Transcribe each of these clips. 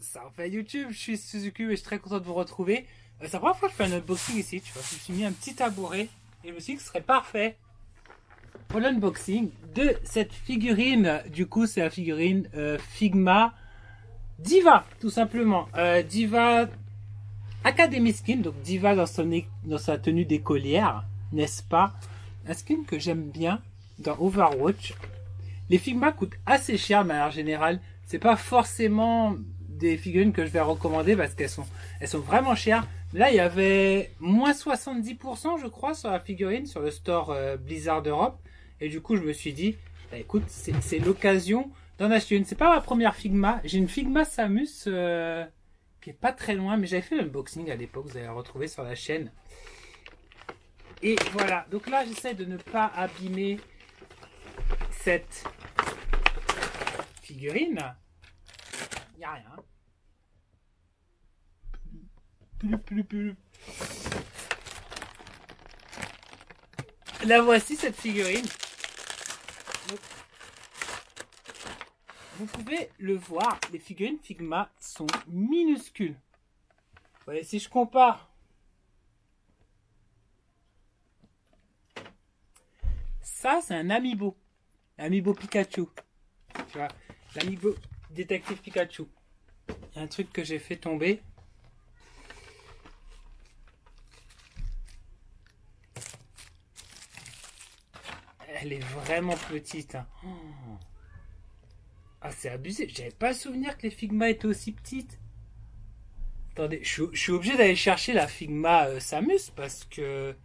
ça en fait YouTube, je suis Suzuki et je suis très content de vous retrouver. Euh, c'est la première fois que je fais un unboxing ici, tu vois. Je me suis mis un petit tabouret et je me suis dit que ce serait parfait pour l'unboxing de cette figurine. Du coup, c'est la figurine euh, Figma Diva, tout simplement. Euh, Diva Academy Skin, donc Diva dans, sa tenue d'écolière, n'est-ce pas? Un skin que j'aime bien dans Overwatch. Les Figma coûtent assez cher de manière générale. C'est pas forcément des figurines que je vais recommander parce qu'elles sont, elles sont vraiment chères. Là, il y avait moins 70%, je crois, sur la figurine, sur le store euh, Blizzard Europe. Et du coup, je me suis dit, bah, écoute, c'est l'occasion d'en acheter une. C'est pas ma première Figma. J'ai une Figma Samus euh, qui est pas très loin, mais j'avais fait l'unboxing à l'époque, vous allez la retrouver sur la chaîne. Et voilà, donc là, j'essaie de ne pas abîmer cette figurine. A rien. La voici cette figurine. Vous pouvez le voir, les figurines Figma sont minuscules. Voyez, si je compare ça, c'est un amiibo. Amiibo Pikachu. Tu vois, l'amiibo détective Pikachu. Il y a un truc que j'ai fait tomber. Elle est vraiment petite. Hein. Ah, c'est abusé. J'avais pas souvenir que les Figma étaient aussi petites. Attendez, je, suis obligé d'aller chercher la Figma euh, Samus parce que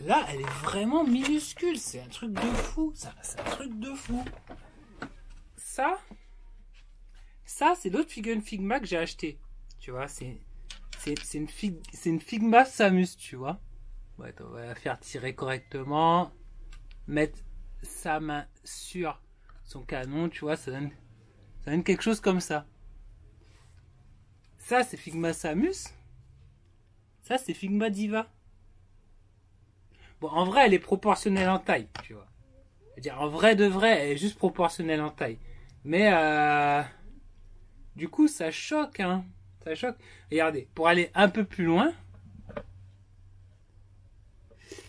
là, elle est vraiment minuscule. C'est un truc de fou. C'est un truc de fou. Ça, ça, c'est l'autre figurine Figma que j'ai acheté. Tu vois, c'est une, Figma Samus, tu vois. Ouais, on va la faire tirer correctement mettre sa main sur son canon, tu vois, ça donne, quelque chose comme ça. Ça, c'est Figma Samus. Ça, c'est Figma Diva. Bon, en vrai, elle est proportionnelle en taille, tu vois. en vrai de vrai, elle est juste proportionnelle en taille. Mais, euh, du coup, ça choque, hein. Ça choque. Regardez, pour aller un peu plus loin.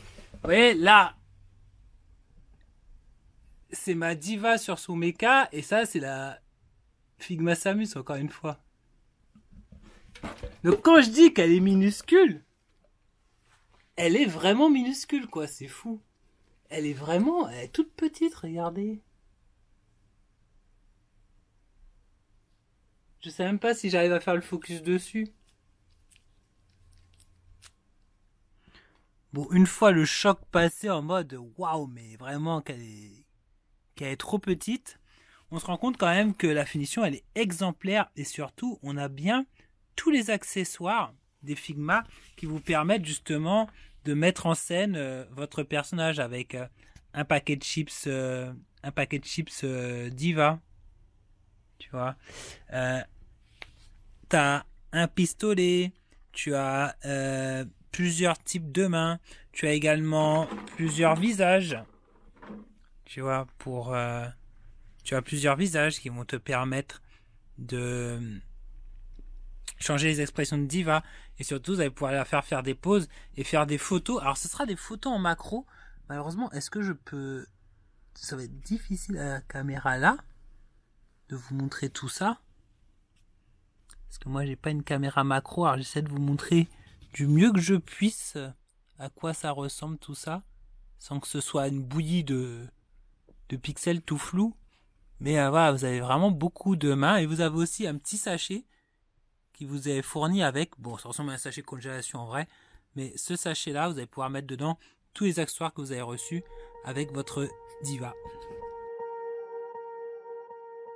Vous voyez, là, c'est ma diva sur son mecha, et ça, c'est la Figma Samus, encore une fois. Donc quand je dis qu'elle est minuscule, elle est vraiment minuscule, quoi, c'est fou. Elle est vraiment, elle est toute petite, regardez. Je sais même pas si j'arrive à faire le focus dessus. Bon, une fois le choc passé en mode waouh, mais vraiment qu'elle est qu'elle est trop petite, on se rend compte quand même que la finition elle est exemplaire et surtout on a bien tous les accessoires des Figma qui vous permettent justement de mettre en scène euh, votre personnage avec euh, un paquet de chips euh, un paquet de chips diva tu vois t'as un pistolet tu as plusieurs types de mains tu as également plusieurs visages tu vois, pour... Euh, tu as plusieurs visages qui vont te permettre de changer les expressions de diva et surtout vous allez pouvoir la faire faire des pauses et faire des photos. Alors ce sera des photos en macro. Malheureusement, est-ce que je peux ça va être difficile à la caméra là de vous montrer tout ça? Parce que moi j'ai pas une caméra macro, alors j'essaie de vous montrer du mieux que je puisse à quoi ça ressemble tout ça sans que ce soit une bouillie de pixels tout flou. Mais euh, voilà, vous avez vraiment beaucoup de mains et vous avez aussi un petit sachet qui vous est fourni avec, bon, ça ressemble à un sachet de congélation en vrai, mais ce sachet-là, vous allez pouvoir mettre dedans tous les accessoires que vous avez reçus avec votre diva.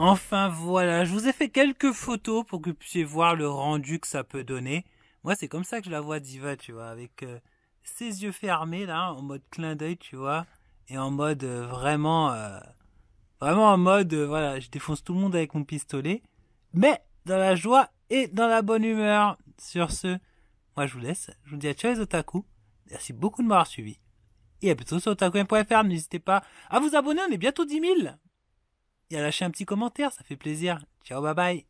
Enfin voilà, je vous ai fait quelques photos pour que vous puissiez voir le rendu que ça peut donner. Moi c'est comme ça que je la vois Diva, tu vois, avec euh, ses yeux fermés là, en mode clin d'œil, tu vois, et en mode euh, vraiment, euh, vraiment en mode, voilà, je défonce tout le monde avec mon pistolet, mais dans la joie et dans la bonne humeur. Sur ce, moi je vous laisse, je vous dis à ciao les otaku, merci beaucoup de m'avoir suivi, et à bientôt sur otaku.fr, n'hésitez pas à vous abonner, on est bientôt 10 000 et à lâcher un petit commentaire, ça fait plaisir. Ciao, bye bye.